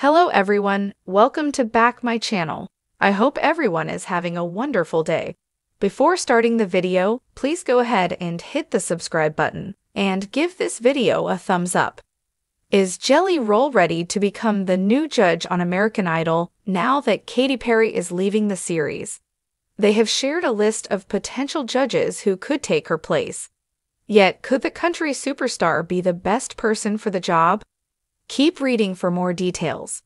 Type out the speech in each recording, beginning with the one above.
Hello everyone, welcome to back my channel. I hope everyone is having a wonderful day. Before starting the video, please go ahead and hit the subscribe button and give this video a thumbs up. Is Jelly Roll ready to become the new judge on American Idol now that Katy Perry is leaving the series? They have shared a list of potential judges who could take her place. Yet, could the country superstar be the best person for the job? Keep reading for more details.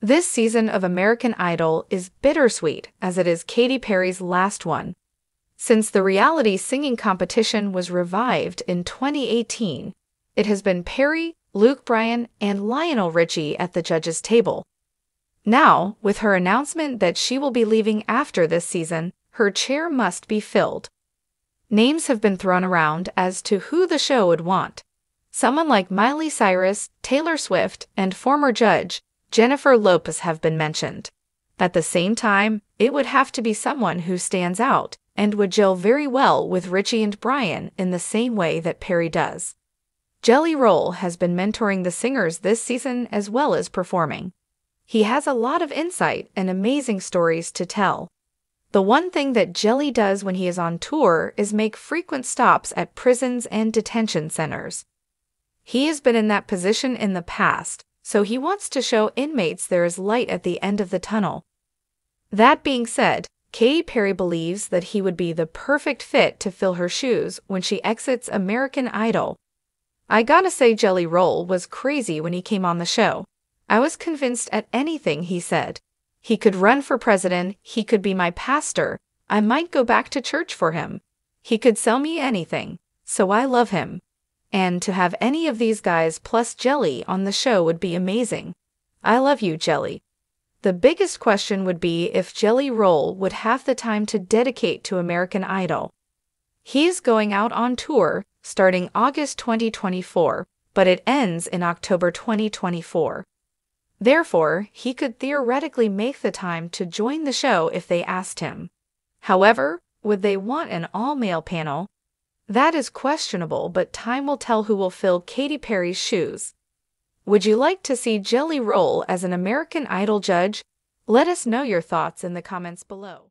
This season of American Idol is bittersweet as it is Katy Perry's last one. Since the reality singing competition was revived in 2018, it has been Perry, Luke Bryan, and Lionel Richie at the judges' table. Now, with her announcement that she will be leaving after this season, her chair must be filled. Names have been thrown around as to who the show would want. Someone like Miley Cyrus, Taylor Swift, and former judge Jennifer Lopez have been mentioned. At the same time, it would have to be someone who stands out and would gel very well with Richie and Bryan in the same way that Perry does. Jelly Roll has been mentoring the singers this season as well as performing. He has a lot of insight and amazing stories to tell. The one thing that Jelly does when he is on tour is make frequent stops at prisons and detention centers. He has been in that position in the past, so he wants to show inmates there is light at the end of the tunnel. That being said, Katy Perry believes that he would be the perfect fit to fill her shoes when she exits American Idol. I gotta say, Jelly Roll was crazy when he came on the show. I was convinced at anything he said. He could run for president, he could be my pastor, I might go back to church for him. He could sell me anything, so I love him. And to have any of these guys plus Jelly on the show would be amazing. I love you, Jelly. The biggest question would be if Jelly Roll would have the time to dedicate to American Idol. He's going out on tour starting August 2024, but it ends in October 2024. Therefore, he could theoretically make the time to join the show if they asked him. However, would they want an all male panel that is questionable, but time will tell who will fill Katy Perry's shoes. Would you like to see Jelly Roll as an American Idol judge? Let us know your thoughts in the comments below.